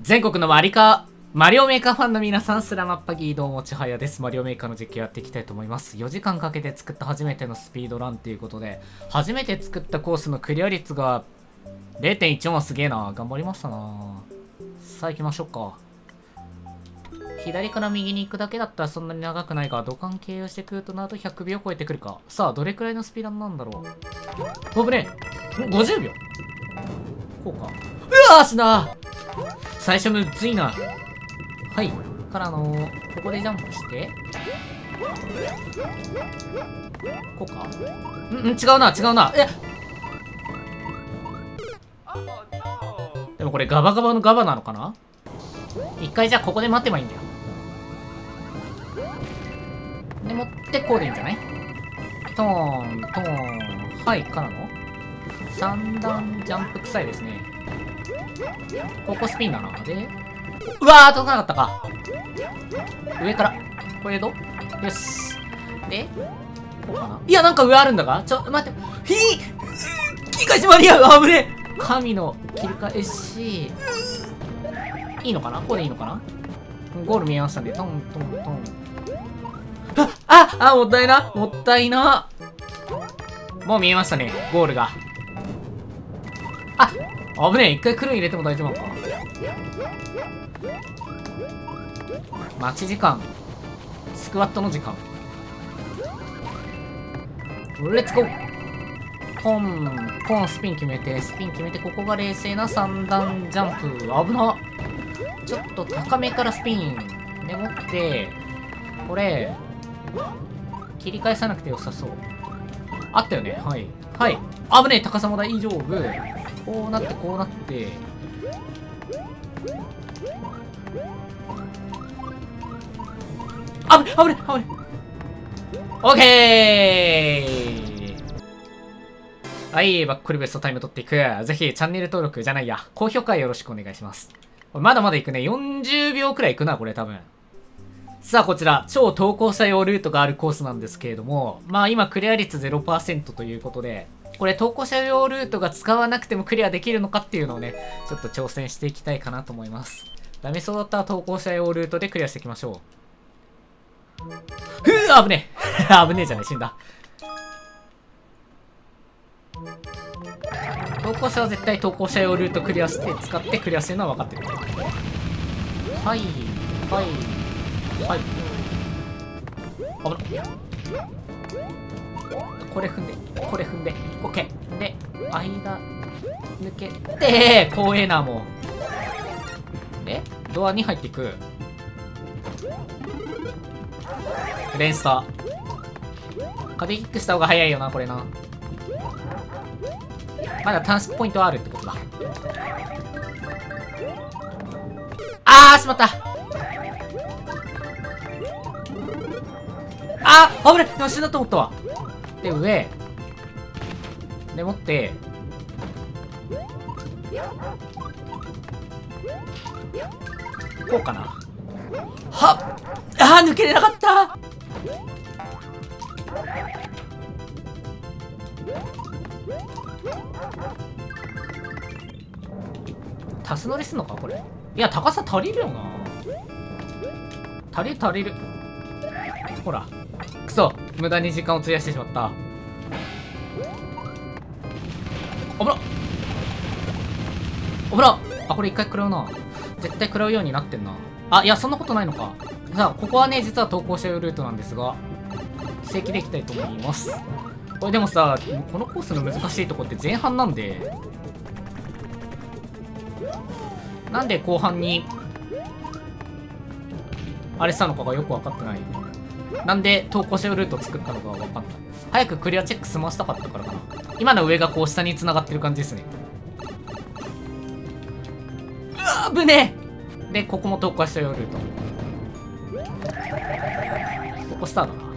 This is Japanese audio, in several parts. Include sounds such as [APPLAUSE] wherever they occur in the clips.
全国のマリカマリオメーカーファンの皆さん、スラマッパギーどうもちはやです。マリオメーカーの実況やっていきたいと思います。4時間かけて作った初めてのスピードランっていうことで、初めて作ったコースのクリア率が0.14はすげえな。頑張りましたな。さあ行きましょうか。左から右に行くだけだったらそんなに長くないが、土管経由してくるとなると100秒超えてくるか。さあ、どれくらいのスピードなんだろう。危ねえ。50秒こうか。うわーしな最初むずいな。はい。からのここでジャンプして、こうか？んん違うな、違うな。え？でもこれガバガバのガバなのかな？一回じゃあここで待てばいいんだよ。でもってこうでいいんじゃない？トーン、トーン。はい、からの三段ジャンプ臭いですね。ここスピンだな。で、うわー、届かなかったか。上から。これどよし。で、こうかな？いや、なんか上あるんだが？ちょ、待って。ひー切り返し間に合う危ねえ神の切り返し。いいのかな？これでいいのかな？ゴール見えましたんで、トントントン。あああもったいなもったいなもう見えましたね、ゴールが。あ危ねえ、一回クルー入れても大丈夫なのか。待ち時間。スクワットの時間。レッツゴーポンポンスピン決めてスピン決めてここが冷静な3段ジャンプ。危な。ちょっと高めからスピン。でもってこれ切り返さなくてよさそう。あったよね。はい。はい。危ねえ高さも大丈夫。こうなってこうなってあぶねあぶねあぶねオッケーはい、バックリベストタイム取っていく。ぜひ、チャンネル登録じゃないや、高評価よろしくお願いします。まだまだいくね。40秒くらいいくな、これ多分。さあ、こちら、超投稿者用ルートがあるコースなんですけれども、まあ今、クリア率0%ということで、これ投稿者用ルートが使わなくてもクリアできるのかっていうのをね、ちょっと挑戦していきたいかなと思います。ダメそうだったら投稿者用ルートでクリアしていきましょう。ふぅ危ねえ [LAUGHS] 危ねえじゃない、死んだ。投稿者は絶対投稿者用ルートクリアして使ってクリアしてるのは分かってる。はい、はい、はい。危ない。これ踏んで、これ踏んで、オッケー。で、間、抜けて、怖えな、もう。で、ドアに入っていく。連鎖。壁キックした方が早いよな、これな。まだ短縮ポイントはあるってことだ。あー、しまったあー危ない今死んだと思ったわ。で、上。でもって、こうかな。はっあー抜けれなかったタス乗りすんのかこれ。いや、高さ足りるよな。足りる足りる。ほら。そ無駄に時間を費やしてしまった。危な危なあこれ一回食らうな。絶対食らうようになってんな。あいやそんなことないのか。さあここはね実は投稿者用ルートなんですが正規でいきたいと思います。これでもさこのコースの難しいとこって前半なんでなんで後半にあれしたのかがよく分かってない。なんで投稿者ルート作ったのかは分かんない。早くクリアチェック済ましたかったからかな。今の上がこう下に繋がってる感じですね。うわ危ねえでここも投稿者用ルート。ここスタートな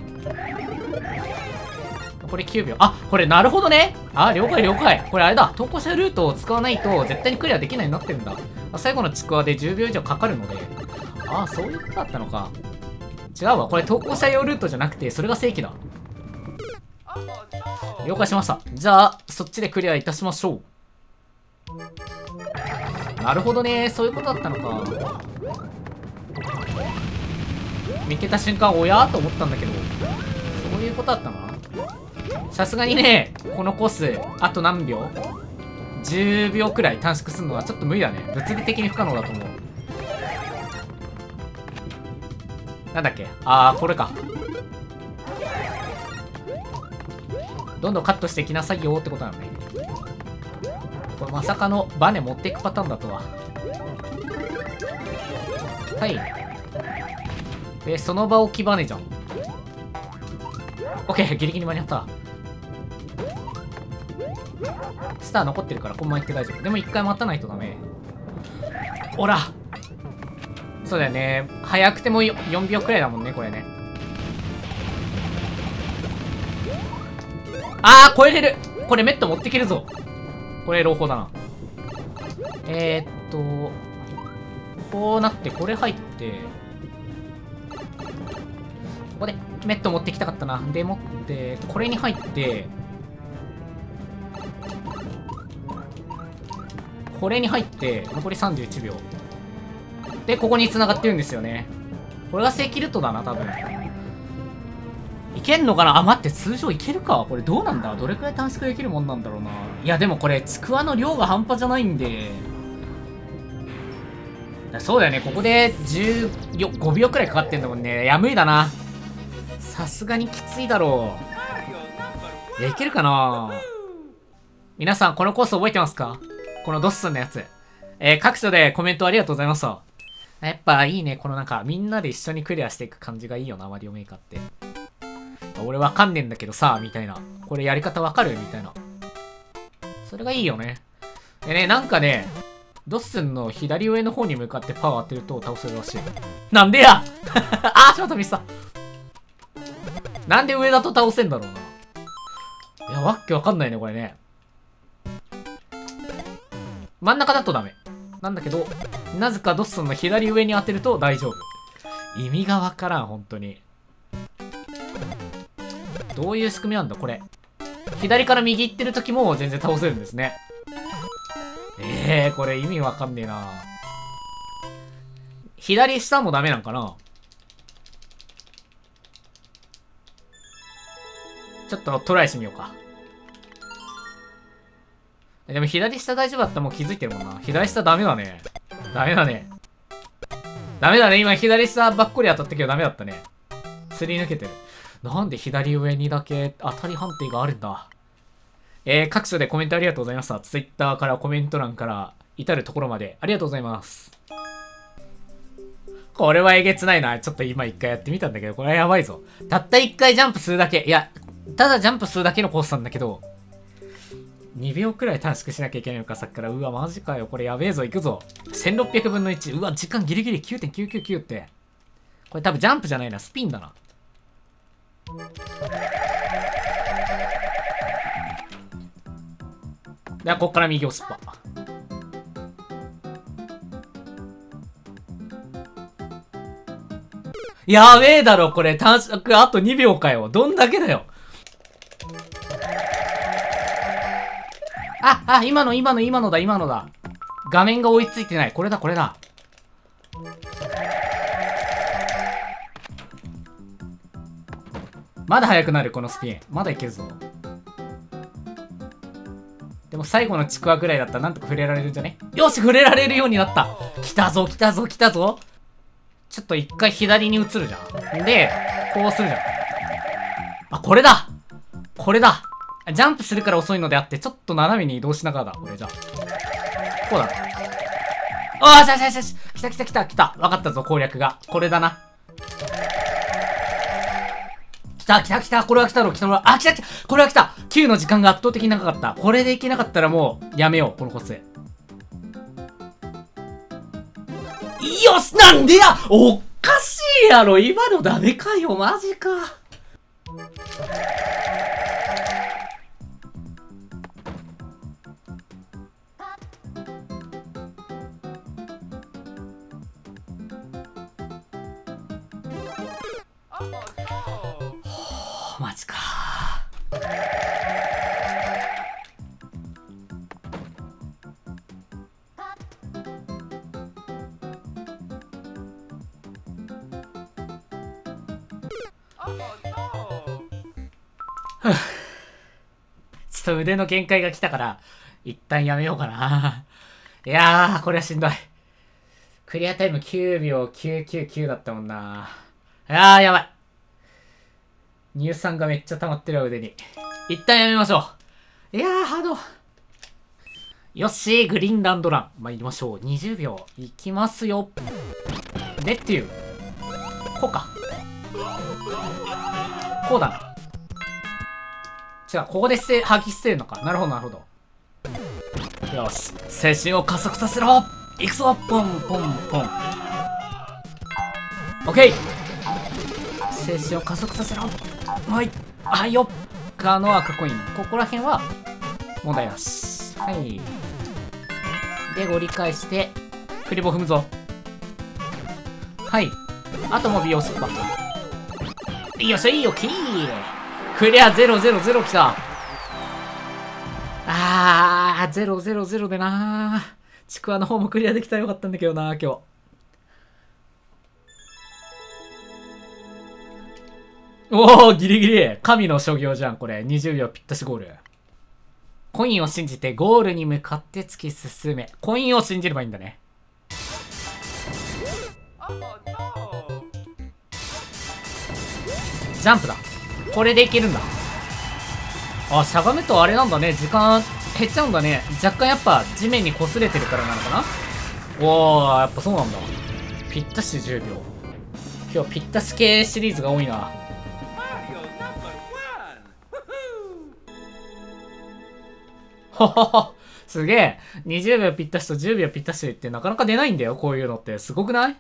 これ9秒。あこれなるほどね。あ了解了解。これあれだ。投稿者ルートを使わないと絶対にクリアできないようになってるんだ。最後のちくわで10秒以上かかるので。ああそういうことだったのか。違うわ。これ投稿者用ルートじゃなくて、それが正規だ。了解しました。じゃあ、そっちでクリアいたしましょう。なるほどねそういうことだったのか見つけた瞬間おやと思ったんだけどそういうことだったのさすがにねこのコースあと何秒？10秒くらい短縮するのはちょっと無理だね物理的に不可能だと思うなんだっけ？ああこれか。どんどんカットしていきなさいよってことなのね。これまさかのバネ持っていくパターンだとは。はい。でその場置きバネじゃん。オッケーギリギリ間に合った。スター残ってるからこんま行って大丈夫。でも一回待たないとダメ。ほらそうだよね。早くても4秒くらいだもんねこれね。あー超えれる。これメット持ってけるぞ。これ朗報だな。えー、っとこうなってこれ入って。ここでメット持ってきたかったな。でもってこれに入って。これに入って残り31秒。でここに繋がってるんですよね。これが正キルトだな多分。いけんのかな？あ待って通常いけるか？これどうなんだ？どれくらい短縮できるもんなんだろうな。いやでもこれちくわの量が半端じゃないんで。そうだよね。ここで15秒くらいかかってんだもんね。や無理だな。さすがにきついだろう。いやいけるかな？皆さんこのコース覚えてますか？このドッスンのやつ。えー、各所でコメントありがとうございました。やっぱいいね。このなんか、みんなで一緒にクリアしていく感じがいいよな、マリオメーカーって。俺わかんねえんだけどさ、みたいな。これやり方わかる？みたいな。それがいいよね。でね、なんかね、ドッスンの左上の方に向かってパワー当てると倒せるらしい。なんでや？[LAUGHS] あー、しまった、ミスった。なんで上だと倒せんだろうな。いや、わっけわかんないね、これね。真ん中だとダメ。なんだけど、なぜかドッソンの左上に当てると大丈夫。意味がわからん、本当に。どういう仕組みなんだ、これ。左から右行ってる時も全然倒せるんですね。ええー、これ意味わかんねえな左下もダメなんかなちょっとトライしてみようか。でも左下大丈夫だったらもう気づいてるもんな。左下ダメだね。ダメだね。ダメだね。今左下ばっこり当たったけどダメだったね。すり抜けてる。なんで左上にだけ当たり判定があるんだ？えー、各所でコメントありがとうございました。Twitter からコメント欄から至るところまでありがとうございます。これはえげつないな。ちょっと今一回やってみたんだけど、これはやばいぞ。たった一回ジャンプするだけ。いや、ただジャンプするだけのコースなんだけど、2秒くらい短縮しなきゃいけないのか、さっきから。うわ、マジかよ。これやべえぞ。行くぞ。1600分の1。うわ、時間ギリギリ9.999って。これ多分ジャンプじゃないな。スピンだな。では、こっから右をスッパ。やべえだろ、これ。短縮あと2秒かよ。どんだけだよ。あ、今の、今の、今のだ、今のだ。画面が追いついてない。これだ、これだ。まだ速くなる、このスピン。まだいけるぞ。でも最後のちくわぐらいだったらなんとか触れられるんじゃね？よし、触れられるようになった。来たぞ、来たぞ、来たぞ。ちょっと一回左に移るじゃん。で、こうするじゃん。あ、これだこれだジャンプするから遅いのであって、ちょっと斜めに移動しながらだ。これじゃこうだ。ああ、しゃしゃしゃし。来た来た来た来た。わかったぞ、攻略が。これだな。来た来た来た。これは来たろ、来たろ。あ、来た来た。これは来た。9の時間が圧倒的に長かった。これでいけなかったらもう、やめよう、このコス。よしなんでやおかしいやろ今のダメかよマジか。ちょっと腕の限界が来たから、一旦やめようかな。いやー、これはしんどい。クリアタイム9秒999だったもんな。いやー、やばい。乳酸がめっちゃ溜まってるわ、腕に。一旦やめましょう。いやー、ハード。よし、グリーンランドラン。参りましょう。20秒。いきますよ。でっていう。こうか。こうだな。違う、ここで捨て、吐き捨てるのか。なるほど、なるほど。よし。精神を加速させろいくぞポンポンポン。オッケー精神を加速させろはい。はいよっガの赤コイン。ここら辺は、問題なし。はい。で、ご理解して、クリボ踏むぞ。はい。あともう美容スパ。よっしゃ、いいよ、キークリア000きた。あー、000でなー。ちくわの方もクリアできたらよかったんだけどな、今日。おおギリギリ神の所業じゃん、これ。20秒ぴったしゴール。コインを信じてゴールに向かって突き進め。コインを信じればいいんだね。ジャンプだ。これでいけるんだ。あ、しゃがむとあれなんだね。時間減っちゃうんだね。若干やっぱ地面に擦れてるからなのかなおー、やっぱそうなんだ。ぴったし10秒。今日ぴったし系シリーズが多いな。ははは。すげえ。20秒ぴったしと10秒ぴったしってなかなか出ないんだよ。こういうのって。すごくない？